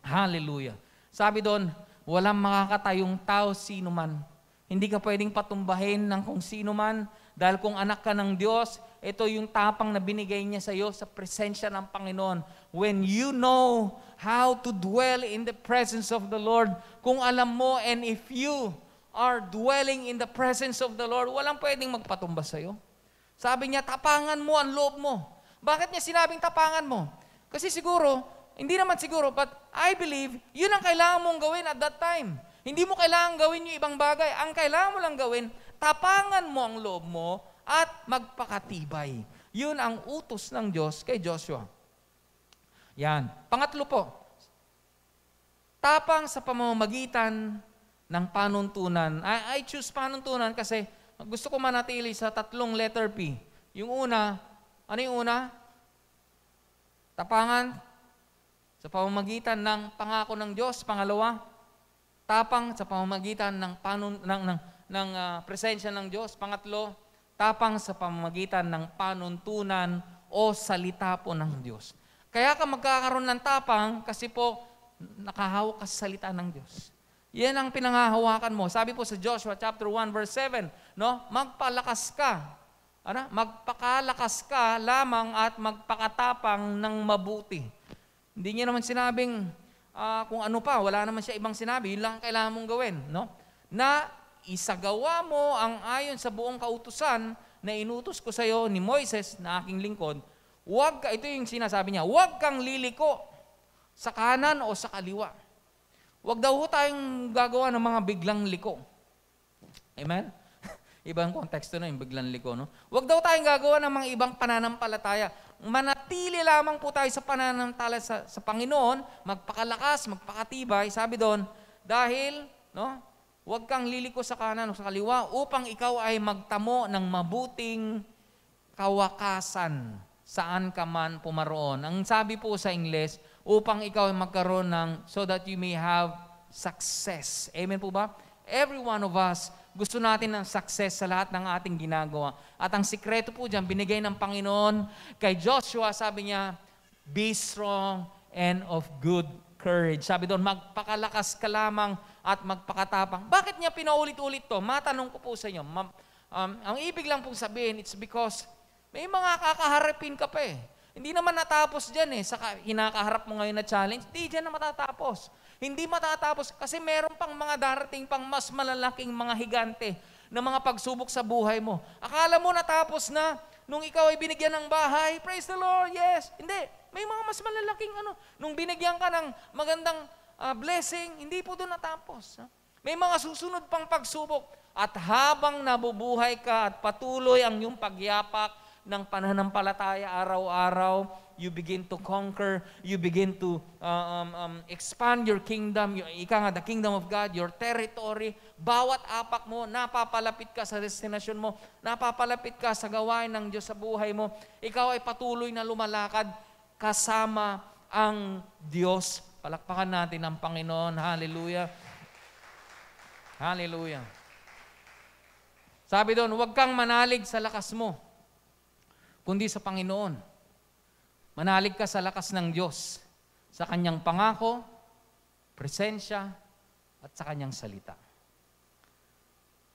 Hallelujah. Sabi doon, walang makakatayong tao sino man. Hindi ka pwedeng patumbahin ng kung sino man Dahil kung anak ka ng Diyos, ito yung tapang na binigay niya sa iyo sa presensya ng Panginoon. When you know how to dwell in the presence of the Lord, kung alam mo and if you are dwelling in the presence of the Lord, walang pwedeng magpatumbas sa iyo. Sabi niya, tapangan mo ang loob mo. Bakit niya sinabing tapangan mo? Kasi siguro, hindi naman siguro, but I believe, yun ang kailangan mong gawin at that time. Hindi mo kailangan gawin yung ibang bagay. Ang kailangan mo lang gawin, tapangan mo ang loob mo at magpakatibay. Yun ang utos ng Diyos kay Joshua. Yan. Pangatlo po, tapang sa pamamagitan ng panuntunan. I, I choose panuntunan kasi gusto ko manatili sa tatlong letter P. Yung una, ano yung una? Tapangan sa pamamagitan ng pangako ng Diyos. Pangalawa, tapang sa pamamagitan ng, panun, ng, ng, ng uh, presensya ng Diyos. Pangatlo, tapang sa pamamagitan ng panuntunan o salita po ng Diyos. Kaya ka magkakaroon ng tapang kasi po nakahawak ka sa salita ng Diyos. Yan ang pinangahawakan mo. Sabi po sa Joshua chapter 1 verse 7, no? Magpalakas ka. Ano? Magpakalakas ka lamang at magpakatapang ng mabuti. Hindi niya naman sinabing uh, kung ano pa, wala naman siya ibang sinabi, yun lang kailangan mong gawin, no? Na isagawa mo ang ayon sa buong kautusan na inutos ko sa iyo ni Moises na aking lingkod, wag ka, ito yung sinasabi niya, wag kang liliko sa kanan o sa kaliwa. Wag daw ho tayong gagawa ng mga biglang liko. Amen? Ibang konteksto na yung biglang liko, no? Wag daw tayong gagawa ng mga ibang pananampalataya. Manatili lamang po tayo sa pananampalataya sa, sa Panginoon, magpakalakas, magpakatibay, sabi doon, dahil, no, Huwag kang liliko sa kanan o sa kaliwa upang ikaw ay magtamo ng mabuting kawakasan saan ka man pumaroon. Ang sabi po sa Ingles, upang ikaw ay magkaroon ng so that you may have success. Amen po ba? Every one of us, gusto natin ng success sa lahat ng ating ginagawa. At ang sikreto po dyan, binigay ng Panginoon kay Joshua, sabi niya, be strong and of good courage. Sabi doon, magpakalakas ka lamang at magpakatapang. Bakit niya pinaulit-ulit to? Matanong ko po sa inyo. Um, ang ibig lang pong sabihin, it's because may mga kakaharapin ka pa eh. Hindi naman natapos dyan eh, sa hinakaharap mo ngayon na challenge. Hindi dyan na matatapos. Hindi matatapos kasi meron pang mga darating pang mas malalaking mga higante na mga pagsubok sa buhay mo. Akala mo natapos na nung ikaw ay binigyan ng bahay. Praise the Lord, yes. Hindi. May mga mas malalaking ano. Nung binigyan ka ng magandang uh, blessing, hindi po doon natapos. Ha? May mga susunod pang pagsubok. At habang nabubuhay ka at patuloy ang iyong pagyapak ng pananampalataya araw-araw, you begin to conquer, you begin to uh, um, um, expand your kingdom, yung, ika nga, the kingdom of God, your territory. Bawat apak mo, napapalapit ka sa destination mo, napapalapit ka sa gawain ng Diyos sa buhay mo. Ikaw ay patuloy na lumalakad kasama ang Diyos Palakpakan natin ang Panginoon. Hallelujah. Hallelujah. Sabi doon, huwag kang manalig sa lakas mo, kundi sa Panginoon. Manalig ka sa lakas ng Diyos, sa kanyang pangako, presensya, at sa kanyang salita.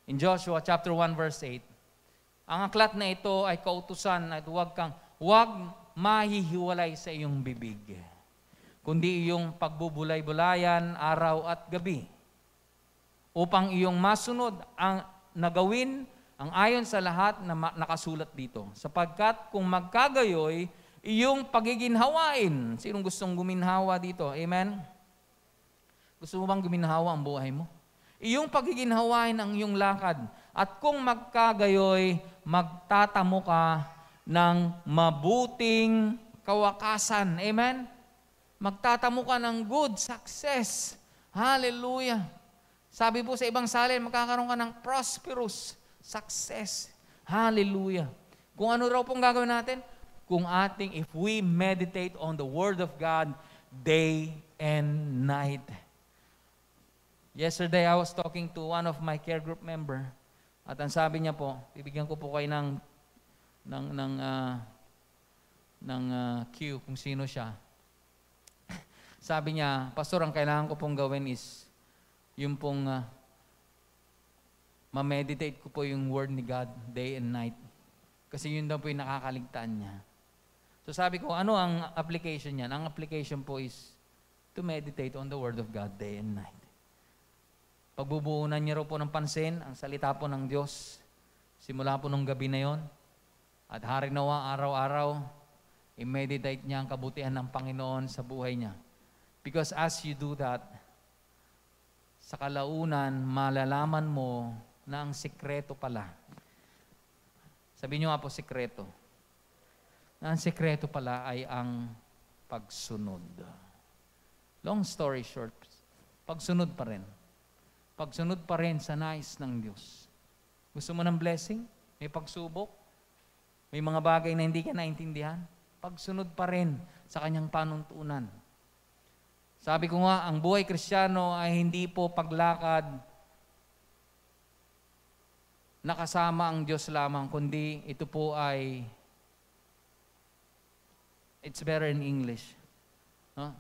In Joshua chapter 1 verse 8, ang aklat na ito ay kautusan at huwag kang, huwag mahihiwalay sa iyong bibig kundi iyong pagbubulay-bulayan araw at gabi upang iyong masunod ang nagawin ang ayon sa lahat na nakasulat dito. Sapagkat kung magkagayoy, iyong pagiginhawain. Sinong gustong guminhawa dito? Amen? Gusto mo bang guminhawa ang buhay mo? Iyong pagiginhawain ang iyong lakad. At kung magkagayoy, magtatamo ka ng mabuting kawakasan. Amen? magtatamo ka ng good success. Hallelujah. Sabi po sa ibang salin, magkakaroon ka ng prosperous success. Hallelujah. Kung ano raw pong gagawin natin? Kung ating, if we meditate on the Word of God day and night. Yesterday, I was talking to one of my care group member. At ang sabi niya po, bibigyan ko po kayo ng, ng, ng, uh, ng uh, cue kung sino siya. Sabi niya, Pastor, ang kailangan ko pong gawin is yung pong uh, ma-meditate ko po yung word ni God day and night. Kasi yun daw po yung nakakaligtaan niya. So sabi ko, ano ang application niyan? Ang application po is to meditate on the word of God day and night. Pagbubuunan raw po ng pansin ang salita po ng Diyos simula po nung gabi na yon. At hari nawa araw-araw, i-meditate niya ang kabutihan ng Panginoon sa buhay niya. Because as you do that, sa kalaunan, malalaman mo ang sikreto pala. Sabi niyo nga po sikreto. Na ang sikreto pala ay ang pagsunod. Long story short, pagsunod pa rin. Pagsunod pa rin sa nais ng Diyos. Gusto mo ng blessing? May pagsubok? May mga bagay na hindi ka naintindihan? Pagsunod pa rin sa kanyang panuntunan. Sabi ko nga, ang buhay kristyano ay hindi po paglakad nakasama ang Diyos lamang, kundi ito po ay, it's better in English. No?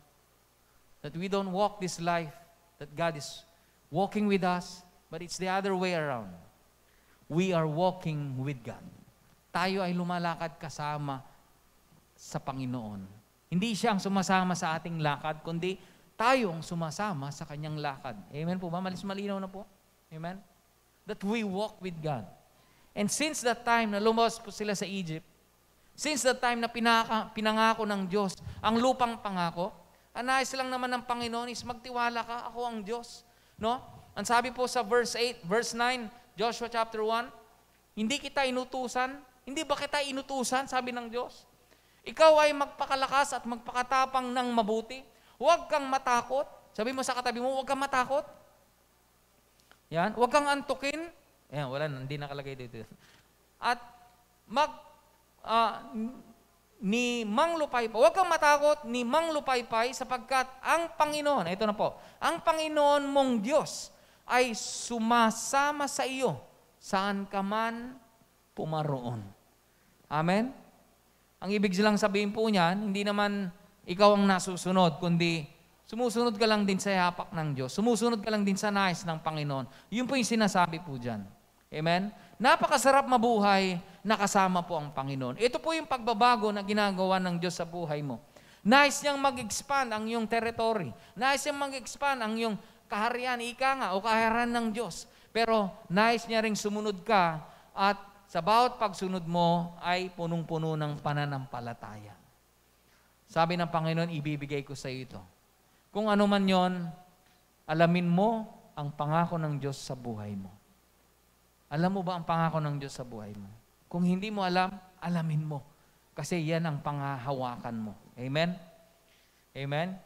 That we don't walk this life, that God is walking with us, but it's the other way around. We are walking with God. Tayo ay lumalakad kasama sa Panginoon. Hindi siya ang sumasama sa ating lakad, kundi tayo ang sumasama sa kanyang lakad. Amen po ba? Malis malinaw na po. Amen? That we walk with God. And since that time na lumabas po sila sa Egypt, since that time na pinaka, pinangako ng Diyos ang lupang pangako, anais lang naman ng Panginoon is magtiwala ka, ako ang Diyos. No? Ang sabi po sa verse 8, verse 9, Joshua chapter 1, hindi kita inutusan, hindi ba kita inutusan, sabi ng Diyos? Ikaw ay magpakalakas at magpakatapang ng mabuti. Huwag kang matakot. Sabi mo sa katabi mo, huwag kang matakot. Yan, huwag kang antukin. Yan, wala, hindi nakalagay dito. At mag, uh, ni Mang Lupaypay, huwag kang matakot ni Mang Lupaypay sapagkat ang Panginoon, ito na po, ang Panginoon mong Diyos ay sumasama sa iyo saan ka man pumaroon. Amen? Ang ibig silang sabihin po niyan, hindi naman ikaw ang nasusunod, kundi Sumusunod ka lang din sa yapak ng Diyos. Sumusunod ka lang din sa nais ng Panginoon. Yun po yung sinasabi po dyan. Amen? Napakasarap mabuhay, nakasama po ang Panginoon. Ito po yung pagbabago na ginagawa ng Diyos sa buhay mo. Nais niyang mag-expand ang iyong territory. Nais niyang mag-expand ang iyong kaharian, ika nga, o kaharian ng Diyos. Pero nais niya ring sumunod ka at sa bawat pagsunod mo ay punong-puno ng pananampalataya. Sabi ng Panginoon, ibibigay ko sa iyo ito. Kung ano man yon, alamin mo ang pangako ng Diyos sa buhay mo. Alam mo ba ang pangako ng Diyos sa buhay mo? Kung hindi mo alam, alamin mo. Kasi yan ang pangahawakan mo. Amen? Amen?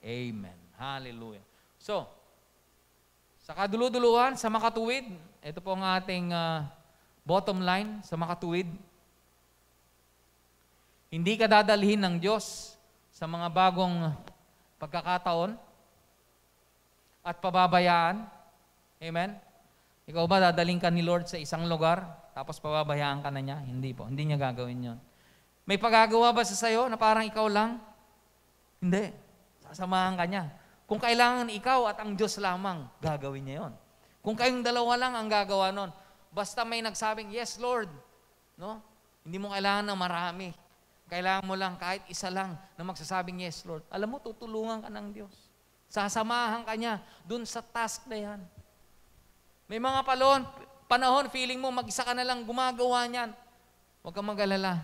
Amen. Hallelujah. So, sa kaduluduluhan, sa makatuwid, ito po ang ating uh, bottom line sa makatuwid. Hindi ka dadalhin ng Diyos sa mga bagong pagkakataon at pababayaan. Amen? Ikaw ba dadaling ka ni Lord sa isang lugar tapos pababayaan ka na niya? Hindi po. Hindi niya gagawin yon. May pagagawa ba sa sayo na parang ikaw lang? Hindi. Sasamahan ka niya. Kung kailangan ikaw at ang Diyos lamang, gagawin niya yon. Kung kayong dalawa lang ang gagawa nun, basta may nagsabing, Yes, Lord. No? Hindi mo kailangan ng marami. Kailangan mo lang kahit isa lang na magsasabing yes, Lord. Alam mo, tutulungan ka ng Diyos. Sasamahan ka niya dun sa task na yan. May mga palon, panahon, feeling mo mag-isa ka na lang gumagawa niyan. Huwag kang mag-alala.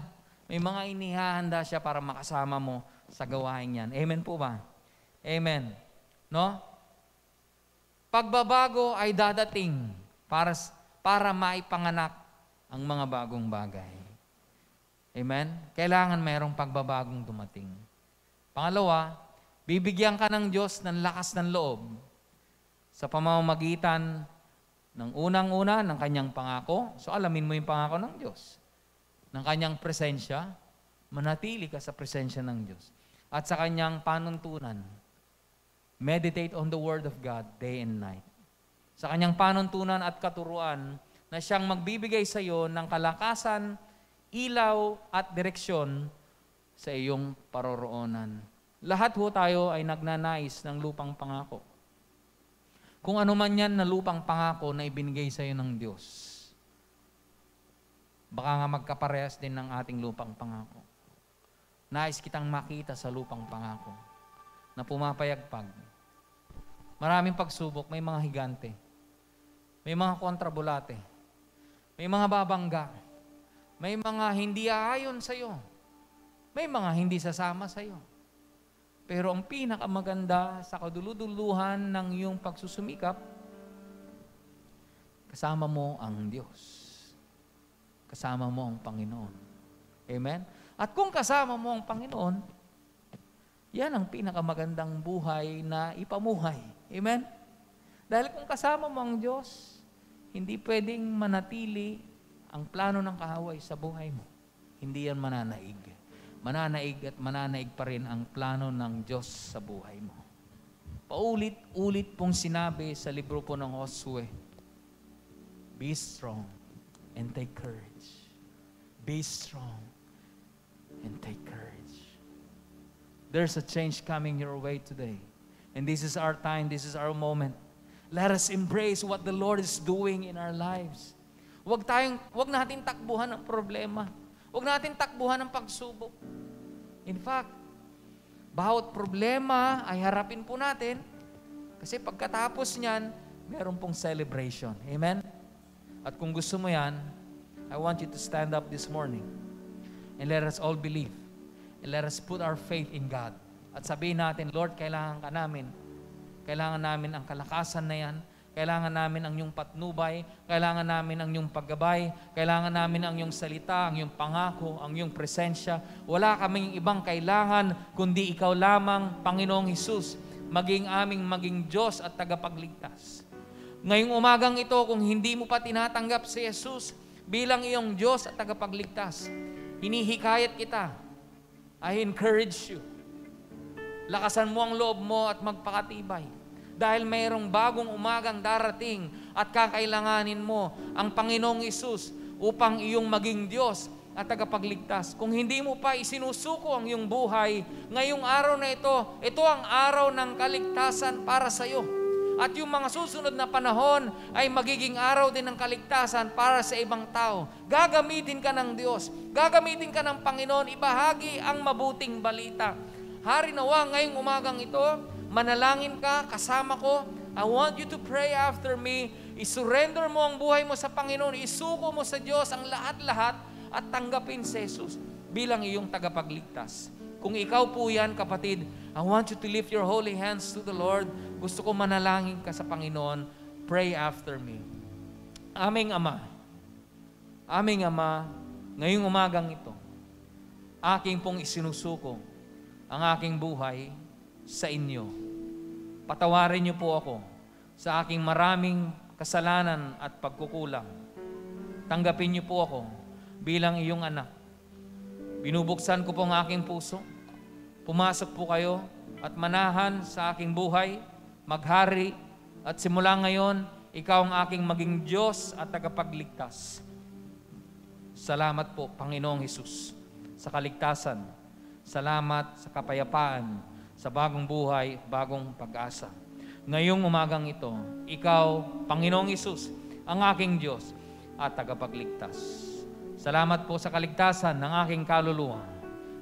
May mga inihahanda siya para makasama mo sa gawain yan. Amen po ba? Amen. No? Pagbabago ay dadating para, para maipanganak ang mga bagong bagay. Amen? Kailangan mayroong pagbabagong dumating. Pangalawa, bibigyan ka ng Diyos ng lakas ng loob sa pamamagitan ng unang-una ng kanyang pangako. So alamin mo yung pangako ng Diyos. Ng kanyang presensya, manatili ka sa presensya ng Diyos. At sa kanyang panuntunan, meditate on the Word of God day and night. Sa kanyang panuntunan at katuruan na siyang magbibigay sa iyo ng kalakasan ilaw at direksyon sa iyong paroroonan. Lahat ho tayo ay nagnanais ng lupang pangako. Kung ano man yan na lupang pangako na ibinigay sa iyo ng Diyos. Baka nga magkaparehas din ng ating lupang pangako. Nais kitang makita sa lupang pangako na pumapayagpag. Maraming pagsubok, may mga higante. May mga kontrabulate. May mga babangga. May mga hindi aayon sa iyo. May mga hindi sasama sa iyo. Pero ang pinakamaganda sa kaduluduluhan ng iyong pagsusumikap, kasama mo ang Diyos. Kasama mo ang Panginoon. Amen? At kung kasama mo ang Panginoon, yan ang pinakamagandang buhay na ipamuhay. Amen? Dahil kung kasama mo ang Diyos, hindi pwedeng manatili ang plano ng kahaway sa buhay mo. Hindi yan mananaig mananaig at mananaig pa rin ang plano ng Diyos sa buhay mo. Paulit-ulit pong sinabi sa libro po ng Josue, Be strong and take courage. Be strong and take courage. There's a change coming your way today. And this is our time, this is our moment. Let us embrace what the Lord is doing in our lives. Huwag tayong, huwag natin takbuhan ang problema. Huwag natin takbuhan ang pagsubok. In fact, bawat problema ay harapin po natin kasi pagkatapos niyan, meron pong celebration. Amen? At kung gusto mo yan, I want you to stand up this morning and let us all believe and let us put our faith in God. At sabihin natin, Lord, kailangan ka namin. Kailangan namin ang kalakasan na yan kailangan namin ang iyong patnubay, kailangan namin ang iyong paggabay, kailangan namin ang iyong salita, ang iyong pangako, ang iyong presensya. Wala kaming ibang kailangan kundi ikaw lamang, Panginoong Hesus, maging aming maging Diyos at tagapagligtas. Ngayong umagang ito, kung hindi mo pa tinatanggap si Jesus bilang iyong Diyos at tagapagligtas, hinihikayat kita. I encourage you. Lakasan mo ang loob mo at magpakatibay dahil mayroong bagong umagang darating at kakailanganin mo ang Panginoong Isus upang iyong maging Diyos at tagapagligtas. Kung hindi mo pa isinusuko ang iyong buhay, ngayong araw na ito, ito ang araw ng kaligtasan para sa iyo. At yung mga susunod na panahon ay magiging araw din ng kaligtasan para sa ibang tao. Gagamitin ka ng Diyos. Gagamitin ka ng Panginoon. Ibahagi ang mabuting balita. Hari nawa ngayong umagang ito, manalangin ka, kasama ko. I want you to pray after me. Isurrender mo ang buhay mo sa Panginoon. Isuko mo sa Diyos ang lahat-lahat at tanggapin si Jesus bilang iyong tagapagligtas. Kung ikaw po yan, kapatid, I want you to lift your holy hands to the Lord. Gusto ko manalangin ka sa Panginoon. Pray after me. Aming Ama, aming Ama, ngayong umagang ito, aking pong isinusuko ang aking buhay sa inyo Patawarin niyo po ako sa aking maraming kasalanan at pagkukulang. Tanggapin niyo po ako bilang iyong anak. Binubuksan ko po ang aking puso. Pumasok po kayo at manahan sa aking buhay, maghari, at simula ngayon, ikaw ang aking maging Diyos at tagapagligtas. Salamat po, Panginoong Hesus, sa kaligtasan. Salamat sa kapayapaan sa bagong buhay, bagong pag-asa. Ngayong umagang ito, ikaw, Panginoong Isus, ang aking Diyos at tagapagligtas. Salamat po sa kaligtasan ng aking kaluluwa.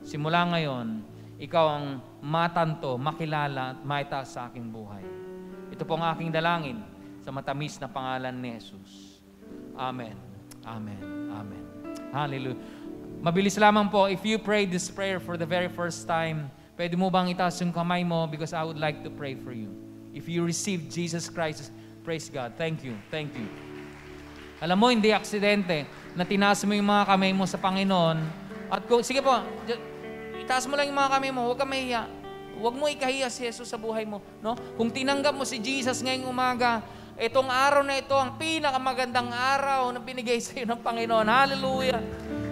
Simula ngayon, ikaw ang matanto, makilala at maitaas sa aking buhay. Ito po ang aking dalangin sa matamis na pangalan ni Jesus. Amen. Amen. Amen. Hallelujah. Mabilis lamang po, if you pray this prayer for the very first time, Pwede mo bang itaas yung kamay mo because I would like to pray for you. If you receive Jesus Christ, praise God. Thank you. Thank you. Alam mo, hindi aksidente na tinaas mo yung mga kamay mo sa Panginoon. At kung, sige po, itaas mo lang yung mga kamay mo. Huwag ka mahiya. Huwag mo ikahiya si Jesus sa buhay mo. No? Kung tinanggap mo si Jesus ngayong umaga, itong araw na ito ang pinakamagandang araw na binigay sa iyo ng Panginoon. Hallelujah.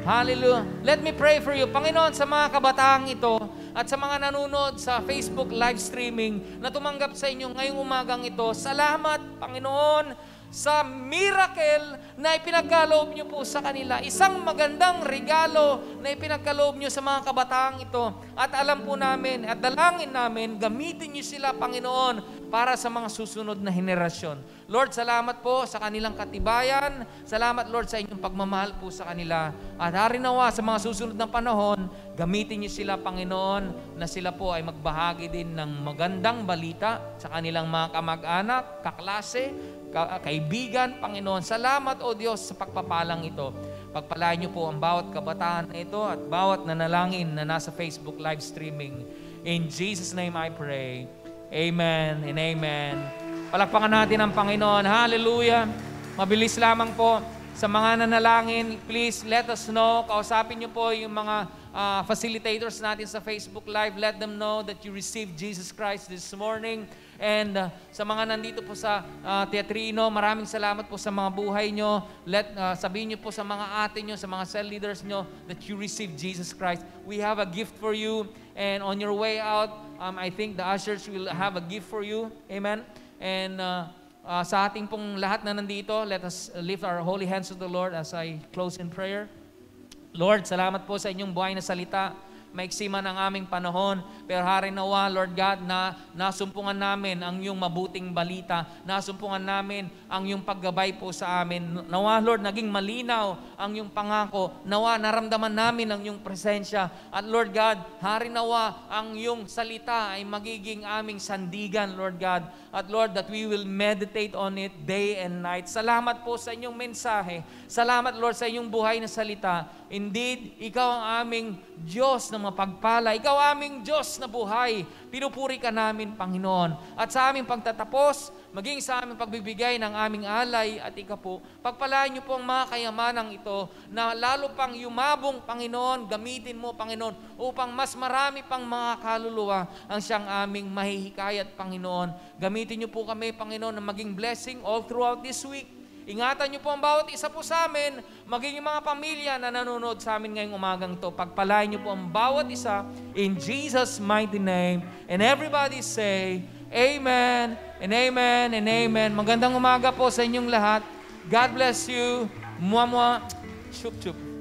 Hallelujah. Let me pray for you. Panginoon, sa mga kabataang ito, at sa mga nanonood sa Facebook live streaming na tumanggap sa inyo ngayong umagang ito, salamat, Panginoon, sa miracle na ipinagkaloob niyo po sa kanila. Isang magandang regalo na ipinagkaloob niyo sa mga kabataang ito. At alam po namin at dalangin namin, gamitin niyo sila, Panginoon, para sa mga susunod na henerasyon. Lord, salamat po sa kanilang katibayan. Salamat, Lord, sa inyong pagmamahal po sa kanila. At harinawa sa mga susunod na panahon, gamitin niyo sila, Panginoon, na sila po ay magbahagi din ng magandang balita sa kanilang mga kamag-anak, kaklase, ka- kaibigan, Panginoon. Salamat, O Diyos, sa pagpapalang ito. Pagpalain niyo po ang bawat kabataan na ito at bawat nanalangin na nasa Facebook live streaming. In Jesus' name I pray. Amen and amen. Palakpakan natin ang Panginoon. Hallelujah. Mabilis lamang po sa mga nanalangin, please let us know. Kausapin niyo po yung mga ah, facilitators natin sa Facebook Live. Let them know that you received Jesus Christ this morning. And ah, sa mga nandito po sa ah, Teatrino, maraming salamat po sa mga buhay nyo. Let, ah, sabihin niyo po sa mga ate nyo, sa mga cell leaders nyo that you received Jesus Christ. We have a gift for you. And on your way out, um, I think the ushers will have a gift for you. Amen. And uh, uh, sa ating pong lahat na nandito, let us lift our holy hands to the Lord as I close in prayer. Lord, salamat po sa inyong buhay na salita. Maiksi man ang aming panahon, pero hari nawa, Lord God, na nasumpungan namin ang iyong mabuting balita. Nasumpungan namin ang iyong paggabay po sa amin. Nawa, Lord, naging malinaw ang iyong pangako. Nawa, naramdaman namin ang iyong presensya. At Lord God, hari nawa, ang iyong salita ay magiging aming sandigan, Lord God. At Lord, that we will meditate on it day and night. Salamat po sa inyong mensahe. Salamat, Lord, sa inyong buhay na salita. Indeed, ikaw ang aming Diyos na mapagpala. Ikaw ang aming Diyos na buhay. Pinupuri ka namin, Panginoon. At sa aming pagtatapos, maging sa aming pagbibigay ng aming alay at ika po, pagpalaan niyo po ang mga kayamanang ito na lalo pang yumabong, Panginoon, gamitin mo, Panginoon, upang mas marami pang mga kaluluwa ang siyang aming mahihikayat, Panginoon. Gamitin niyo po kami, Panginoon, na maging blessing all throughout this week. Ingatan niyo po ang bawat isa po sa amin, maging yung mga pamilya na nanonood sa amin ngayong umagang to. Pagpalain niyo po ang bawat isa in Jesus' mighty name. And everybody say, Amen and Amen and Amen. Magandang umaga po sa inyong lahat. God bless you. Mua mua. Chup chup. Bye.